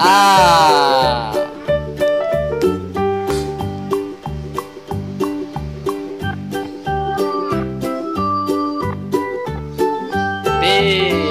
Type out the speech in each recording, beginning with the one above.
啊。Ah.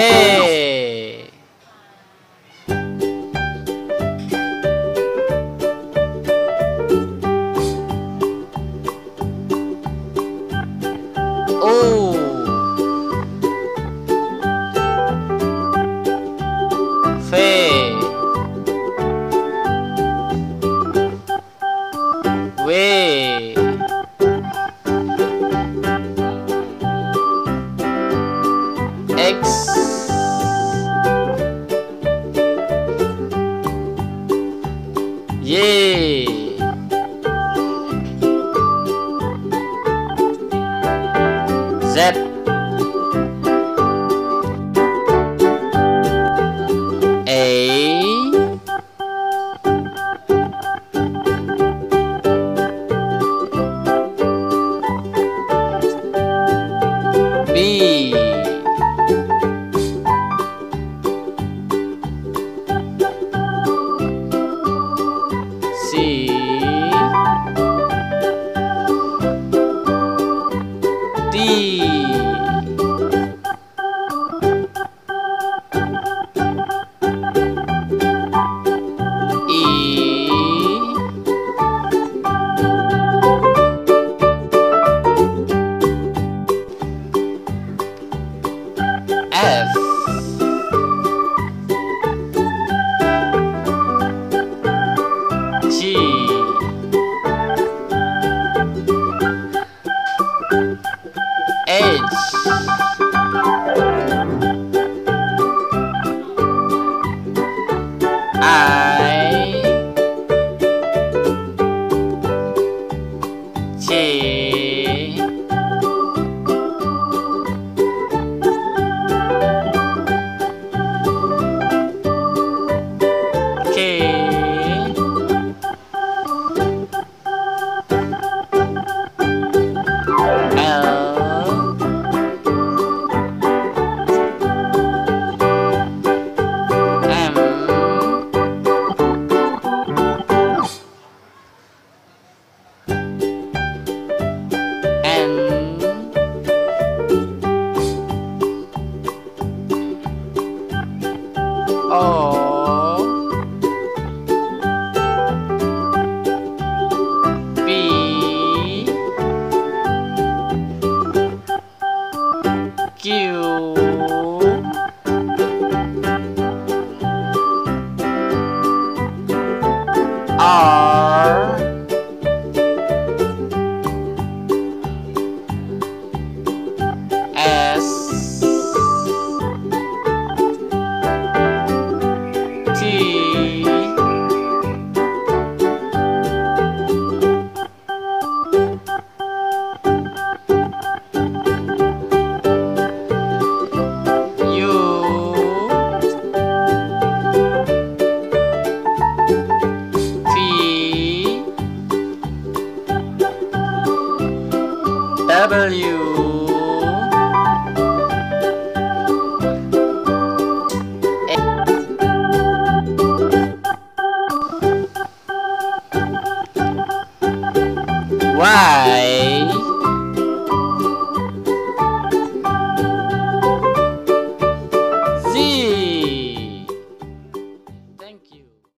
诶哦喂 Yeah. Z. A. B. Oh. Why?